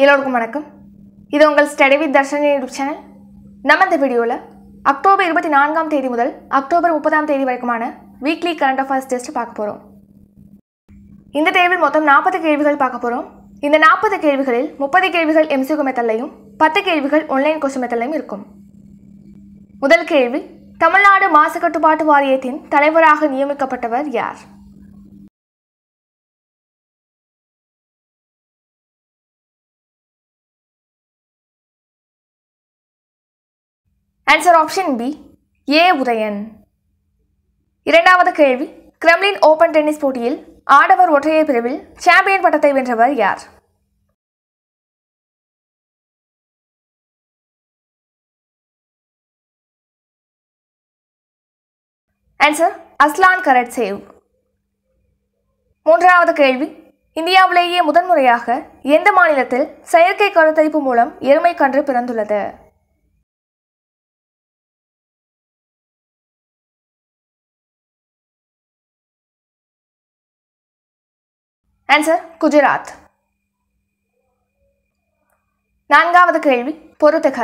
எல்லோருக்கும் வணக்கம். இது உங்கள் study with Darshan YouTube channel. நம்ம இந்த வீடியோவில் அக்டோபர் இருபத்தி நான்காம் தேதி முதல் அக்டோபர் முப்பதாம் தேதி வரைக்குமான வீக்லி கரண்ட் அஃபேர்ஸ் டெஸ்ட் பார்க்க போகிறோம் இந்த தேர்வில் மொத்தம் நாற்பது கேள்விகள் பார்க்க போகிறோம் இந்த நாற்பது கேள்விகளில் முப்பது கேள்விகள் எம்சிகு மெத்தல்லையும் பத்து கேள்விகள் ஆன்லைன் கொஸ்டின் மெத்தல்லையும் இருக்கும். முதல் கேள்வி தமிழ்நாடு மாசு கட்டுப்பாட்டு வாரியத்தின் தலைவராக நியமிக்கப்பட்டவர் யார்? Answer option B A Udayan. இரண்டாவது கேள்வி. கிரெம்லின் ஓபன் டென்னிஸ் போட்டியில் ஆடவர் ஒற்றையர் பிரிவில் சாம்பியன் பட்டத்தை வென்றவர் யார்? Answer Aslan Karatsev. மூன்றாவது கேள்வி. இந்தியாவிலேயே முதன்முறையாக எந்த மாநிலத்தில் செயற்கை கருத்தரிப்பு மூலம் எருமை கன்று பிறந்துள்ளது? ஆன்சர் குஜராத் நான்காவது கேள்வி பொறுத்துக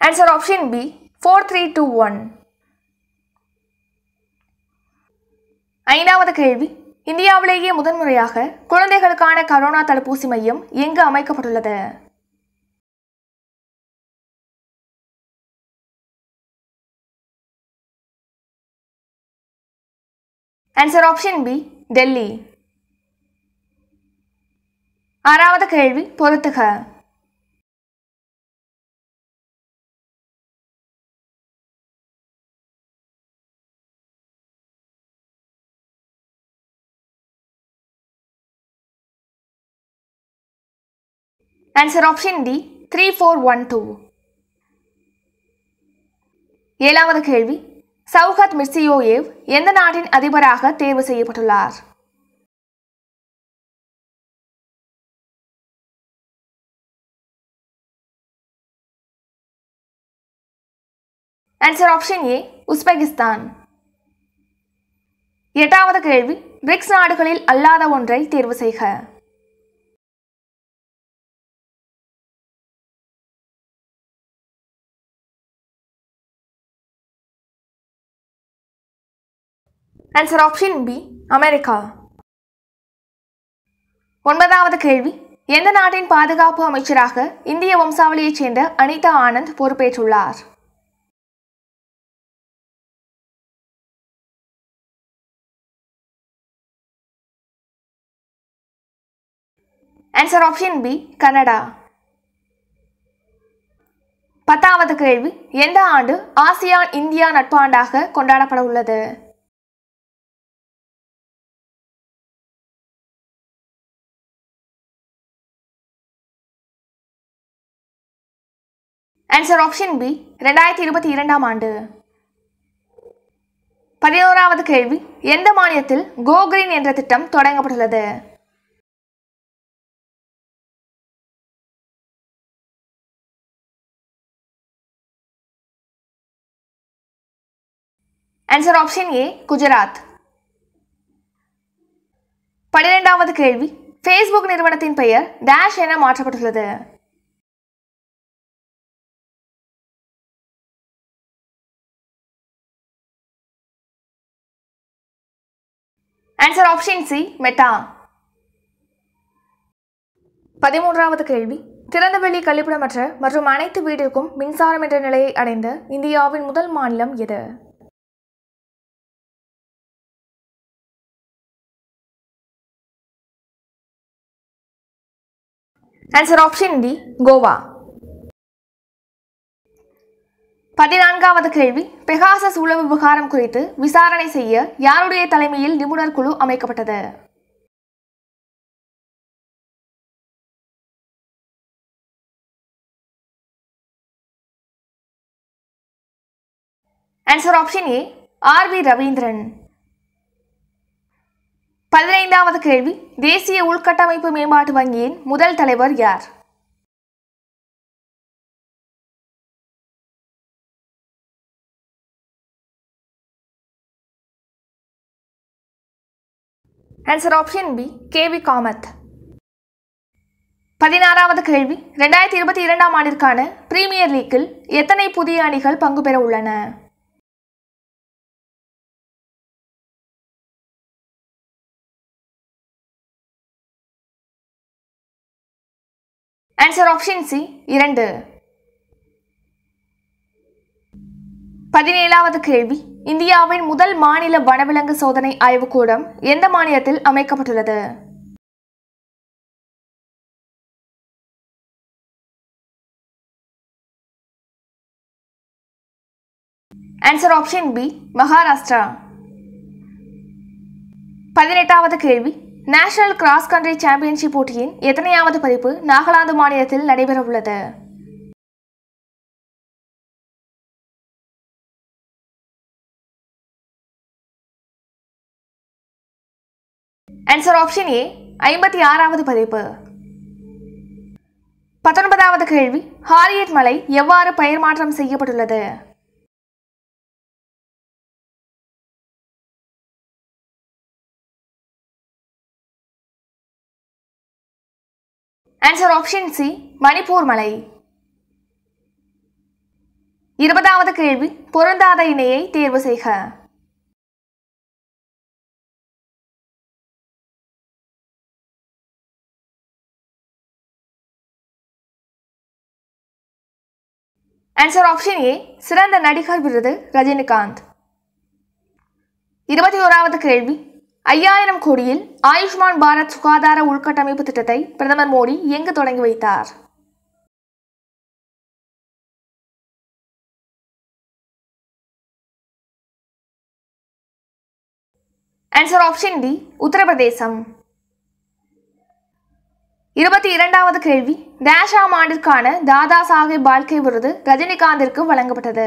answer option B four three two one ஐந்தாவது கேள்வி இந்தியாவிலேயே முதன்முறையாக குழந்தைகளுக்கான கரோனா தடுப்பூசி மையம் எங்கு அமைக்கப்பட்டுள்ளது? ஆன்சர் ஆப்ஷன் பி டெல்லி ஆறாவது கேள்வி பொறுத்துக. Answer option D three four one two ஏழாவது கேள்வி. சவுகத் மிர்சியோயேவ் எந்த நாட்டின் அதிபராக தேர்வு செய்யப்பட்டுள்ளார்? Answer option A Uzbekistan. எட்டாவது கேள்வி. பிரிக்ஸ் நாடுகளில் அல்லாத ஒன்றை தேர்வு செய்க. ஆன்சர் ஆப்ஷன் பி அமெரிக்கா ஒன்பதாவது கேள்வி. எந்த நாட்டின் பாதுகாப்பு அமைச்சராக இந்திய வம்சாவளியைச் சேர்ந்த அனிதா ஆனந்த் பொறுப்பேற்றுள்ளார்? ஆன்சர் ஆப்ஷன் பி கனடா பத்தாவது கேள்வி. எந்த ஆண்டு ஆசியான் இந்தியா நட்பாண்டாக கொண்டாடப்பட உள்ளது? ஆன்சர் ஆப்ஷன் பி ரெண்டாயிரத்தி இருபத்தி இரண்டாம் ஆண்டு. பதினோராவது கேள்வி எந்த மாநிலத்தில் கோக்ரீன் என்ற திட்டம் தொடங்கப்பட்டுள்ளது? Answer option A Gujarat. பன்னிரெண்டாவது கேள்வி ஃபேஸ்புக் நிறுவனத்தின் பெயர் டேஷ் என மாற்றப்பட்டுள்ளது. ஆன்சர் ஆப்ஷன் சி மெட்டா பதிமூன்றாவது கேள்வி. திறந்தவெளி கழிப்பிடமற்ற மற்றும் அனைத்து வீட்டிற்கும் மின்சாரம் என்ற நிலையை அடைந்த இந்தியாவின் முதல் மாநிலம் எது? Answer option D Goa. பதினான்காவது கேள்வி. பெகாசஸ் உளவு விவகாரம் குறித்து விசாரணை செய்ய யாருடைய தலைமையில் நிபுணர் குழு அமைக்கப்பட்டது? Answer option A R V Ravindran பதினைந்தாவது கேள்வி. தேசிய உள்கட்டமைப்பு மேம்பாட்டு வங்கியின் முதல் தலைவர் யார்? Answer option B KV Kamath பதினாறாவது கேள்வி. ரெண்டாயிரத்தி இருபத்தி இரண்டாம் ஆண்டிற்கான பிரீமியர் லீக்கில் எத்தனை புதிய அணிகள் பங்கு பெற உள்ளன? ஆன்சர் ஆப்ஷன் சி இரண்டு. பதினேழாவது கேள்வி. இந்தியாவின் முதல் மாநில வனவிலங்கு சோதனை ஆய்வுக்கூடம் எந்த மாநிலத்தில் அமைக்கப்பட்டுள்ளது? ஆன்சர் ஆப்ஷன் பி மகாராஷ்டிரா பதினெட்டாவது கேள்வி. நேஷனல் கிராஸ் கண்ட்ரி சாம்பியன்ஷிப் போட்டியின் எத்தனையாவது பதிப்பு நாகாலாந்து மாநிலத்தில் நடைபெறவுள்ளது? ஆன்சர் ஆப்ஷன் ஏ ஐம்பத்தி ஆறாவது பதிப்பு. பத்தொன்பதாவது கேள்வி ஹாரியட் மலை எவ்வாறு பெயர் மாற்றம் செய்யப்பட்டுள்ளது? ஆன்சர் ஆப்ஷன் சி மணிப்பூர் மலை. இருபதாவது கேள்வி பொருந்தாத இணையை தேர்வு செய்க. ஆன்சர் ஆப்ஷன் ஏ சிறந்த நடிகர் விருது ரஜினிகாந்த். இருபத்தி ஓராவது கேள்வி. ஐயாயிரம் கோடியில் ஆயுஷ்மான் பாரத் சுகாதார உள்கட்டமைப்பு திட்டத்தை பிரதமர் மோடி எங்கு தொடங்கி வைத்தார்? Answer option D Uttar Pradesh. இருபத்தி இரண்டாவது கேள்வி. டேஷாம் ஆண்டிற்கான தாதா சாஹேப் பால்கே விருது ரஜினிகாந்திற்கு வழங்கப்பட்டது.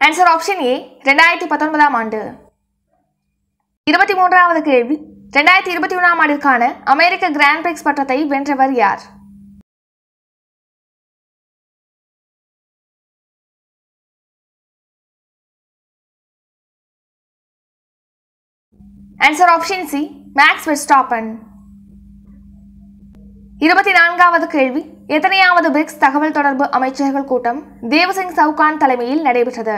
ஆன்சர் ஆப்ஷன் ஏ ரெண்டாயிரத்தி பத்தொன்பதாம் ஆண்டு. இருபத்தி மூன்றாவது கேள்வி. ரெண்டாயிரத்தி இருபத்தி ஒன்றாம் ஆண்டிற்கான அமெரிக்க கிராண்ட் பிரிக்ஸ் பட்டத்தை வென்றவர் யார்? Answer option C Max Verstappen இருபத்தி நான்காவது கேள்வி. எத்தனையாவது பிரிக்ஸ் தகவல் தொடர்பு அமைச்சர்கள் கூட்டம் தேவசிங் சவுகான் தலைமையில் நடைபெற்றது?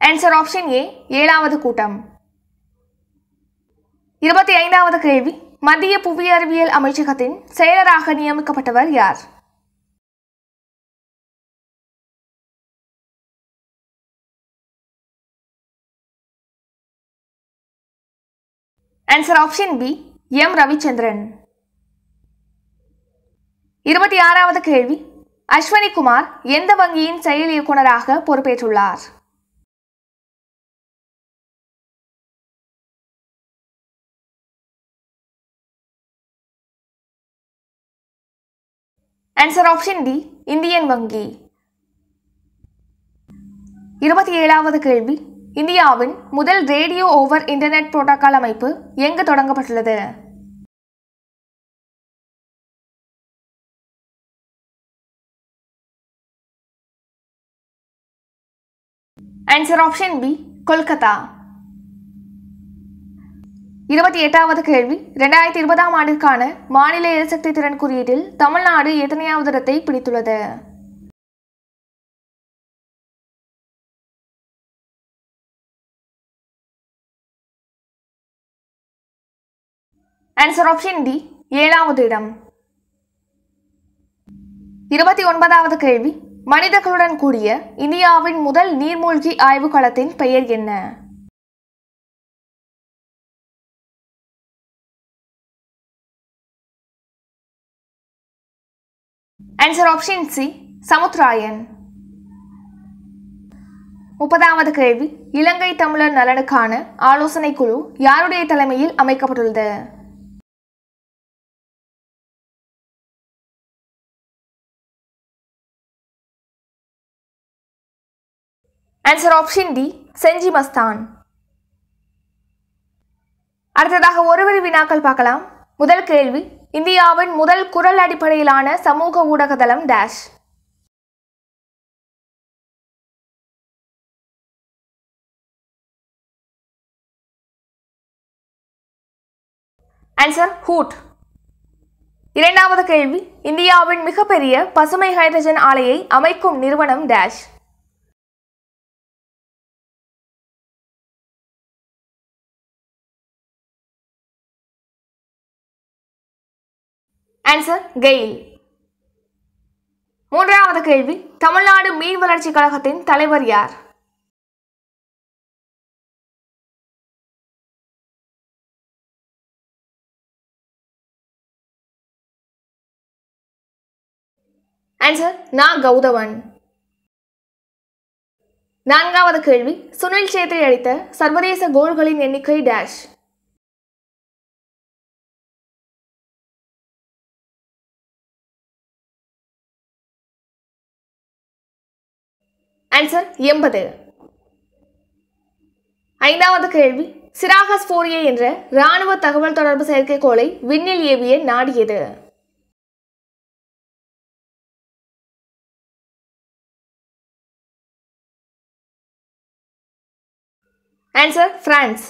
ஆன்சர் ஆப்ஷன் ஏ ஏழாவது கூட்டம். இருபத்தி ஐந்தாவது கேள்வி. மத்திய புவி அறிவியல் அமைச்சகத்தின் செயலராக நியமிக்கப்பட்டவர் யார்? Answer option B M Ravichandran இருபத்தி ஆறாவது கேள்வி. அஸ்வினி குமார் எந்த வங்கியின் செயல் இயக்குநராக பொறுப்பேற்றுள்ளார்? ஆன்சர் ஆப்ஷன் டி இந்தியன் வங்கி. இருபத்தி ஏழாவது கேள்வி. இந்தியாவின் முதல் ரேடியோ ஓவர் இன்டர்நெட் புரோட்டோகால் அமைப்பு எங்கு தொடங்கப்பட்டுள்ளது? Answer option B Kolkata. இருபத்தி எட்டாவது கேள்வி. ரெண்டாயிரத்தி இருபதாம் ஆண்டிற்கான மாநில எரிசக்தி திறன் குறியீட்டில் தமிழ்நாடு எத்தனையாவது இடத்தை பிடித்துள்ளது? ஆன்சர் ஆப்ஷன் டி ஏழாவது இடம். இருபத்தி ஒன்பதாவது கேள்வி. மனிதர்களுடன் கூடிய இந்தியாவின் முதல் நீர்மூழ்கி ஆய்வு களத்தின் பெயர் என்ன? ஆன்சர் ஆப்ஷன் சி சமுத்ராயன் முப்பதாவது கேள்வி. இலங்கை தமிழர் நலனுக்கான ஆலோசனை குழு யாருடைய தலைமையில் அமைக்கப்பட்டுள்ளது? Answer option D Gingee Masthan அடுத்ததாக ஒருவரி வினாக்கள் பார்க்கலாம். முதல் கேள்வி இந்தியாவின் முதல் குரல் அடிப்படையிலான சமூக ஊடக தளம் டேஷ் ஆன்சர் ஹூட் இரண்டாவது கேள்வி இந்தியாவின் மிகப்பெரிய பசுமை ஹைட்ரஜன் ஆலையை அமைக்கும் நிறுவனம் டேஷ் ஆன்சர் கெயில். மூன்றாவது கேள்வி தமிழ்நாடு மீன் வளர்ச்சி கழகத்தின் தலைவர் யார்? ஆன்சர் நா. கௌதவன் நான்காவது கேள்வி சுனில் சேத்ரி அடித்த சர்வதேச கோல்களின் எண்ணிக்கை டேஷ் ஆன்சர் எண்பது. ஐந்தாவது கேள்வி. சிராகஸ் ஃபோரியே என்ற இராணுவ தகவல் தொடர்பு செயற்கைக்கோளை விண்ணில் ஏவிய நாடியது ஆன்சர் பிரான்ஸ்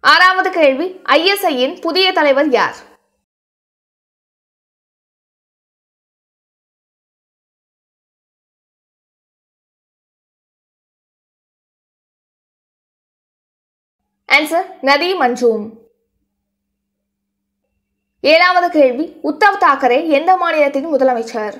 ஆறாவது கேள்வி. ஐஎஸ்ஐயின் புதிய தலைவர் யார்? ஆன்சர் நதி மஞ்சூம் ஏழாவது கேள்வி உத்தவ் தாக்கரே எந்த மாநிலத்தின் முதலமைச்சர்?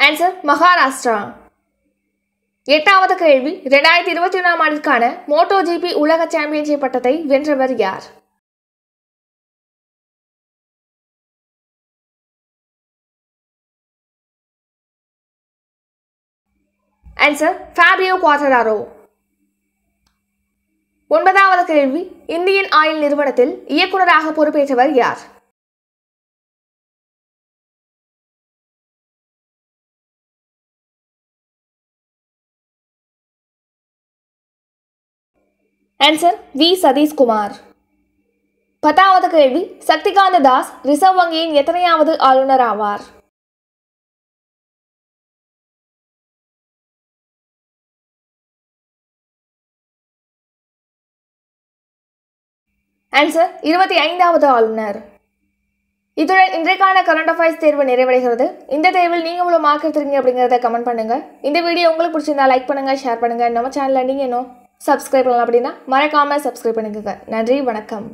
ஆன்சர் மகாராஷ்டிரா எட்டாவது கேள்வி ரெண்டாயிரத்தி இருபத்தி ஒன்றாம் ஆண்டிற்கான மோட்டோ ஜிபி உலக சாம்பியன்ஷிப் பட்டத்தை வென்றவர் யார்? ஆன்சர் ஃபேபியோ குவாட்டராரோ ஒன்பதாவது கேள்வி. இந்தியன் ஆயில் நிறுவனத்தில் இயக்குநராக பொறுப்பேற்றவர் யார்? Answer V Sathishkumar. பத்தாவது கேள்வி. சக்திகாந்த தாஸ் ரிசர்வ் வங்கியின் எத்தனையாவது ஆளுநர் ஆவார்? ஆன்சர் இருபத்தி ஐந்தாவது ஆளுநர். இத்துடன் இன்றைக்கான கரண்ட் அஃபேர்ஸ் தேர்வு நிறைவடைகிறது. இந்த தேர்வில் நீங்கள் இவ்வளோ மார்க் எடுத்துருங்க அப்படிங்கிறத கமெண்ட் பண்ணுங்கள் இந்த வீடியோ உங்களுக்கு பிடிச்சிருந்தா லைக் பண்ணுங்கள் ஷேர் பண்ணுங்கள் நம்ம சேனலில் நீங்கள் இன்னும் சப்ஸ்கிரைப் பண்ணலாம் அப்படின்னா மறக்காமல் சப்ஸ்கிரைப் பண்ணிக்கோங்க. நன்றி வணக்கம்.